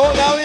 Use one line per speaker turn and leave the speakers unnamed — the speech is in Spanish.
Con